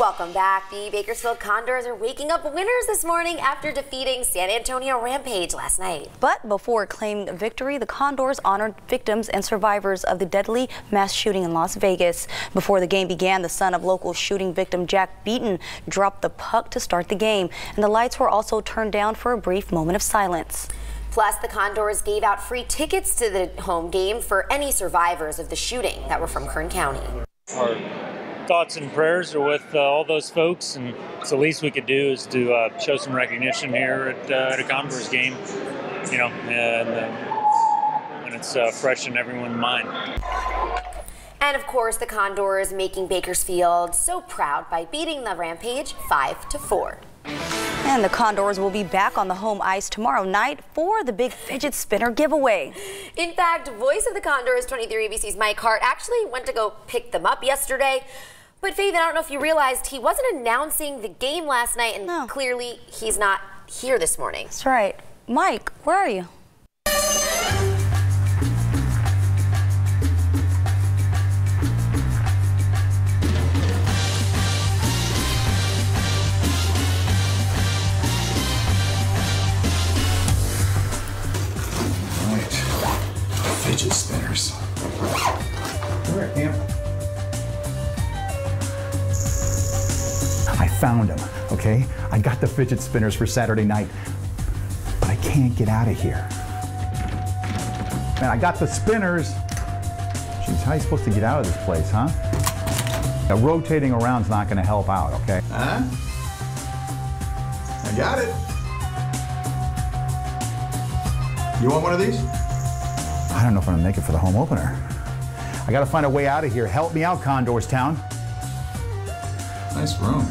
Welcome back. The Bakersfield Condors are waking up winners this morning after defeating San Antonio Rampage last night. But before claiming victory, the Condors honored victims and survivors of the deadly mass shooting in Las Vegas. Before the game began, the son of local shooting victim Jack Beaton dropped the puck to start the game, and the lights were also turned down for a brief moment of silence. Plus, the Condors gave out free tickets to the home game for any survivors of the shooting that were from Kern County. Our thoughts and prayers are with uh, all those folks, and it's the least we could do is to uh, show some recognition here at, uh, at a Condors game, you know, and, uh, and it's uh, fresh in everyone's mind. And of course, the Condors making Bakersfield so proud by beating the Rampage 5 to 4. And the Condors will be back on the home ice tomorrow night for the big fidget spinner giveaway. In fact, voice of the Condors 23 ABC's Mike Hart actually went to go pick them up yesterday. But Faith, I don't know if you realized he wasn't announcing the game last night, and no. clearly he's not here this morning. That's right. Mike, where are you? fidget spinners. Come here, Cam. Found them, okay? I got the fidget spinners for Saturday night, but I can't get out of here. Man, I got the spinners. Jeez, how are you supposed to get out of this place, huh? Now, rotating around's not gonna help out, okay? Huh? I got it. You want one of these? I don't know if I'm gonna make it for the home opener. I gotta find a way out of here. Help me out, Condors Town. Nice room.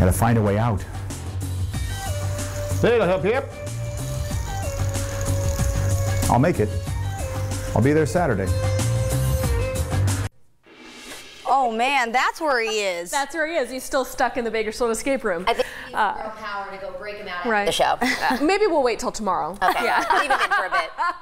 Gotta find a way out. There you go, help you. I'll make it. I'll be there Saturday. Oh man, that's where he is. That's where he is. He's still stuck in the Bakersfield escape room. I think he needs uh, more power to go break him out right. of the show. Maybe we'll wait till tomorrow. Okay. Yeah. Leave him in for a bit.